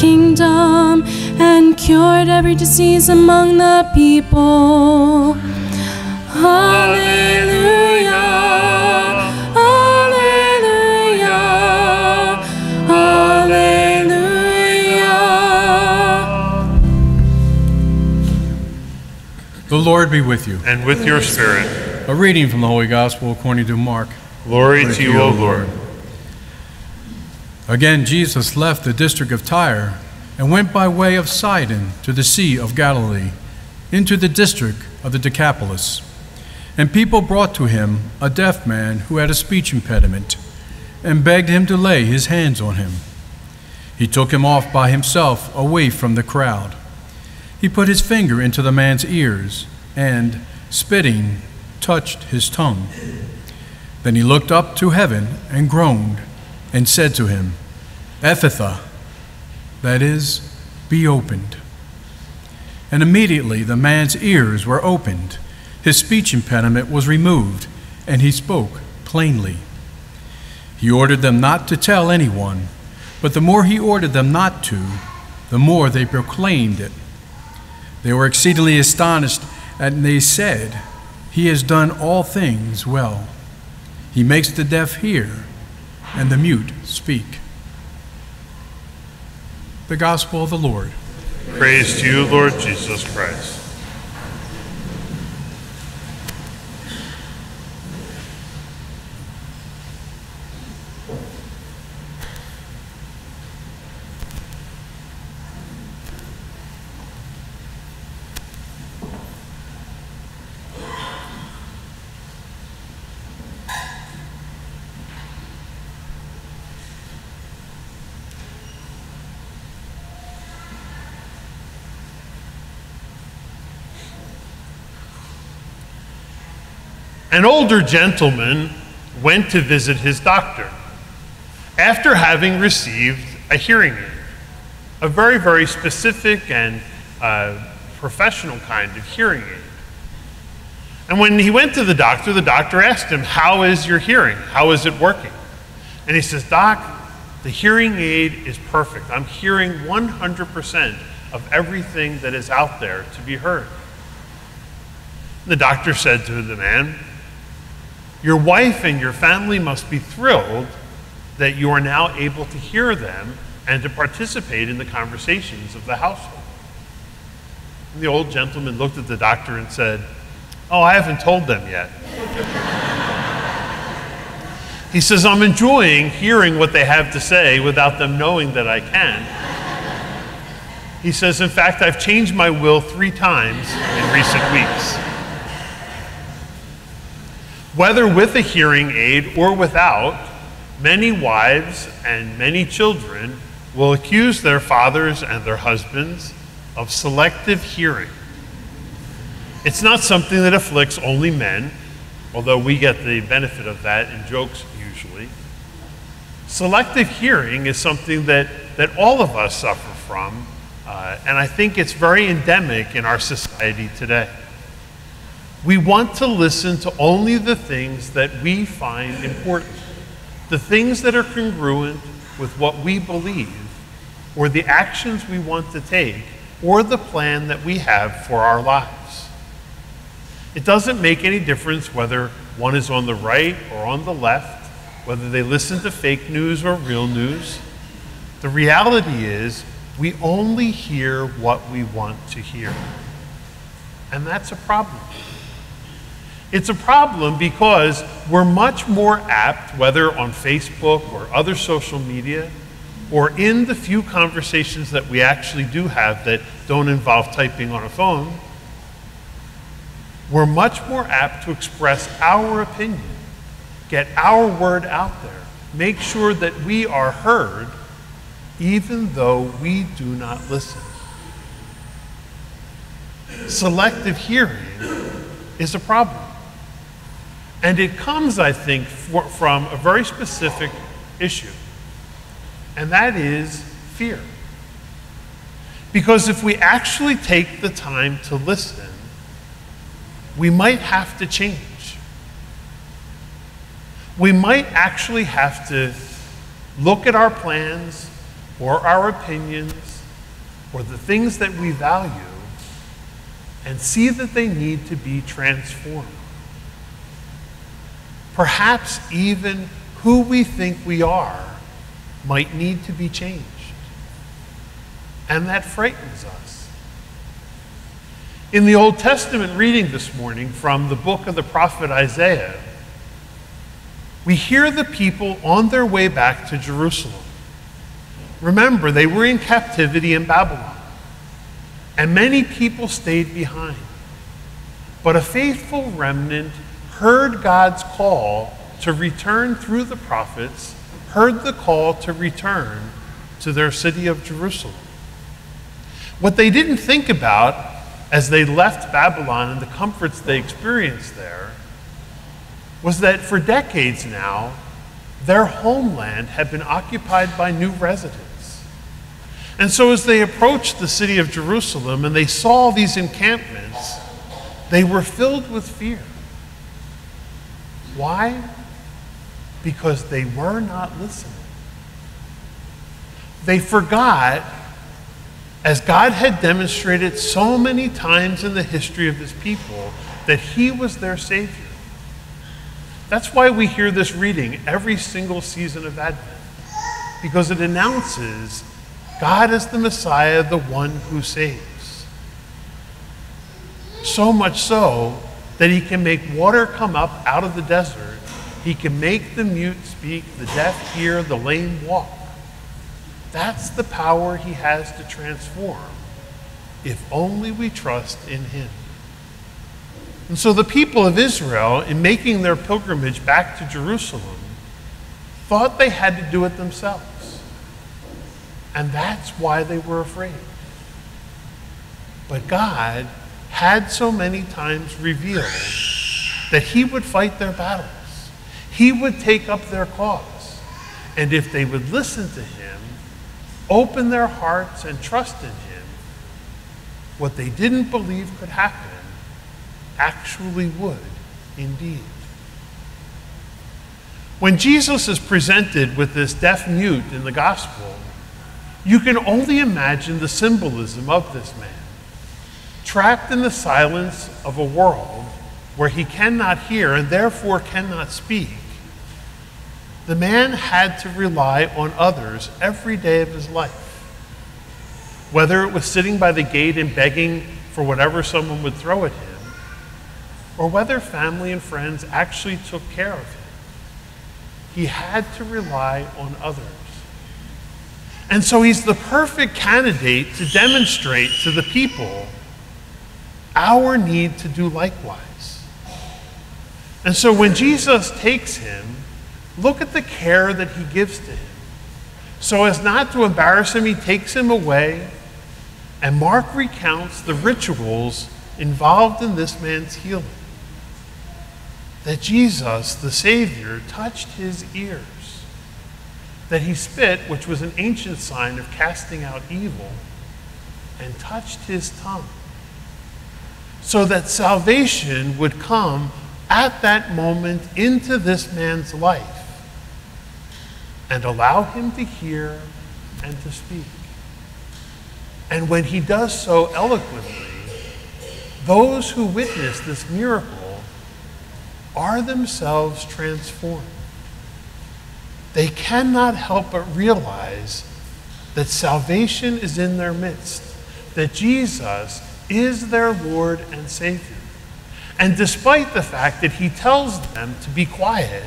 kingdom and cured every disease among the people. Hallelujah. Hallelujah. Hallelujah. The Lord be with you. and with your spirit. A reading from the Holy Gospel according to Mark. Glory to you, O Lord. Again, Jesus left the district of Tyre and went by way of Sidon to the Sea of Galilee, into the district of the Decapolis. And people brought to him a deaf man who had a speech impediment, and begged him to lay his hands on him. He took him off by himself away from the crowd. He put his finger into the man's ears, and, spitting, touched his tongue. Then he looked up to heaven and groaned, and said to him, Ephphatha, that is, be opened. And immediately the man's ears were opened, his speech impediment was removed, and he spoke plainly. He ordered them not to tell anyone, but the more he ordered them not to, the more they proclaimed it. They were exceedingly astonished, and they said, He has done all things well. He makes the deaf hear and the mute speak. The Gospel of the Lord. Praise to you, Lord Jesus Christ. An older gentleman went to visit his doctor after having received a hearing aid, a very, very specific and uh, professional kind of hearing aid. And when he went to the doctor, the doctor asked him, How is your hearing? How is it working? And he says, Doc, the hearing aid is perfect. I'm hearing 100% of everything that is out there to be heard. The doctor said to the man, Your wife and your family must be thrilled that you are now able to hear them and to participate in the conversations of the household. And the old gentleman looked at the doctor and said, Oh, I haven't told them yet. he says, I'm enjoying hearing what they have to say without them knowing that I can. He says, In fact, I've changed my will three times in recent weeks. Whether with a hearing aid or without, many wives and many children will accuse their fathers and their husbands of selective hearing. It's not something that afflicts only men, although we get the benefit of that in jokes usually. Selective hearing is something that, that all of us suffer from, uh, and I think it's very endemic in our society today. We want to listen to only the things that we find important, the things that are congruent with what we believe, or the actions we want to take, or the plan that we have for our lives. It doesn't make any difference whether one is on the right or on the left, whether they listen to fake news or real news. The reality is, we only hear what we want to hear. And that's a problem. It's a problem because we're much more apt, whether on Facebook or other social media, or in the few conversations that we actually do have that don't involve typing on a phone, we're much more apt to express our opinion, get our word out there, make sure that we are heard, even though we do not listen. Selective hearing is a problem. And it comes, I think, for, from a very specific issue, and that is fear. Because if we actually take the time to listen, we might have to change. We might actually have to look at our plans or our opinions or the things that we value and see that they need to be transformed. Perhaps even who we think we are might need to be changed. And that frightens us. In the Old Testament reading this morning from the book of the prophet Isaiah, we hear the people on their way back to Jerusalem. Remember, they were in captivity in Babylon, and many people stayed behind. But a faithful remnant heard God's call to return through the prophets, heard the call to return to their city of Jerusalem. What they didn't think about as they left Babylon and the comforts they experienced there was that for decades now, their homeland had been occupied by new residents. And so as they approached the city of Jerusalem and they saw these encampments, they were filled with fear. Why? Because they were not listening. They forgot, as God had demonstrated so many times in the history of his people, that he was their Savior. That's why we hear this reading every single season of Advent, because it announces God is the Messiah, the one who saves. So much so that he can make water come up out of the desert. He can make the mute speak, the deaf hear, the lame walk. That's the power he has to transform if only we trust in him. And so the people of Israel, in making their pilgrimage back to Jerusalem, thought they had to do it themselves. And that's why they were afraid. But God had so many times revealed that he would fight their battles. He would take up their cause. And if they would listen to him, open their hearts and trust in him, what they didn't believe could happen actually would indeed. When Jesus is presented with this deaf mute in the gospel, you can only imagine the symbolism of this man trapped in the silence of a world where he cannot hear and therefore cannot speak, the man had to rely on others every day of his life. Whether it was sitting by the gate and begging for whatever someone would throw at him, or whether family and friends actually took care of him, he had to rely on others. And so he's the perfect candidate to demonstrate to the people our need to do likewise. And so when Jesus takes him, look at the care that he gives to him. So as not to embarrass him, he takes him away, and Mark recounts the rituals involved in this man's healing. That Jesus, the Savior, touched his ears, that he spit, which was an ancient sign of casting out evil, and touched his tongue so that salvation would come at that moment into this man's life and allow him to hear and to speak. And when he does so eloquently, those who witness this miracle are themselves transformed. They cannot help but realize that salvation is in their midst, that Jesus is their Lord and Savior. And despite the fact that he tells them to be quiet,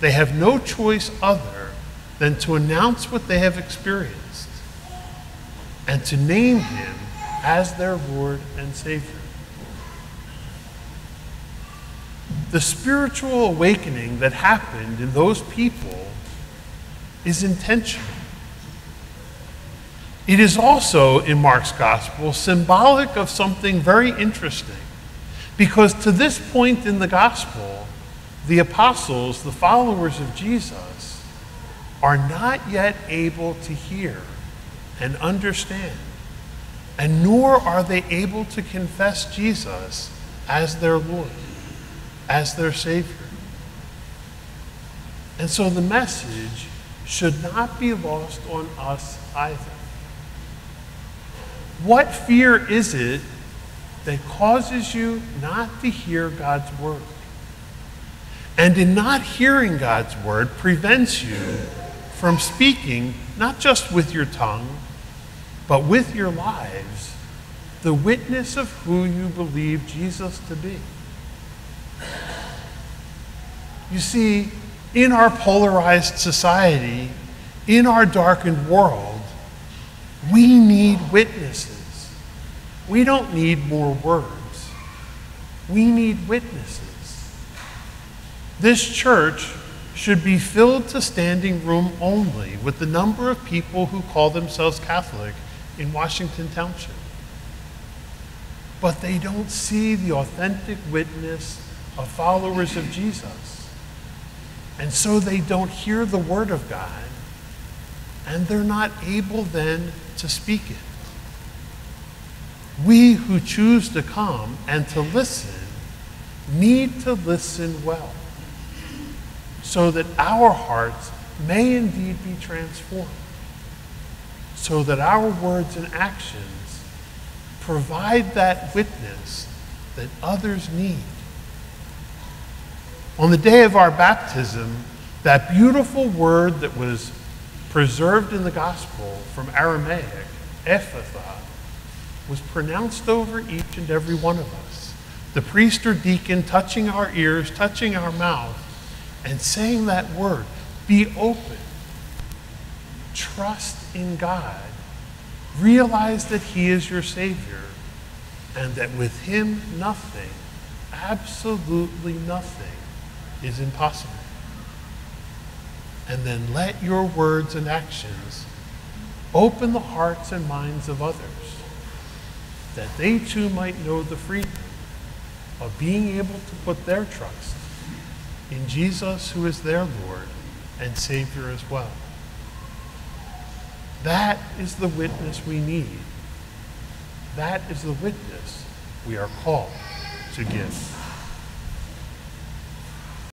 they have no choice other than to announce what they have experienced and to name him as their Lord and Savior. The spiritual awakening that happened in those people is intentional. It is also, in Mark's gospel, symbolic of something very interesting. Because to this point in the gospel, the apostles, the followers of Jesus, are not yet able to hear and understand, and nor are they able to confess Jesus as their Lord, as their Savior. And so the message should not be lost on us either. What fear is it that causes you not to hear God's word? And in not hearing God's word prevents you from speaking, not just with your tongue, but with your lives, the witness of who you believe Jesus to be. You see, in our polarized society, in our darkened world, we need witnesses. We don't need more words. We need witnesses. This church should be filled to standing room only with the number of people who call themselves Catholic in Washington Township. But they don't see the authentic witness of followers of Jesus. And so they don't hear the Word of God, and they're not able then to speak it. We who choose to come and to listen need to listen well so that our hearts may indeed be transformed, so that our words and actions provide that witness that others need. On the day of our baptism, that beautiful word that was preserved in the gospel from Aramaic, Ephphatha, was pronounced over each and every one of us. The priest or deacon touching our ears, touching our mouth, and saying that word be open, trust in God, realize that He is your Savior, and that with Him nothing, absolutely nothing, is impossible. And then let your words and actions open the hearts and minds of others, that they too might know the freedom of being able to put their trust in Jesus, who is their Lord and Savior as well. That is the witness we need. That is the witness we are called to give.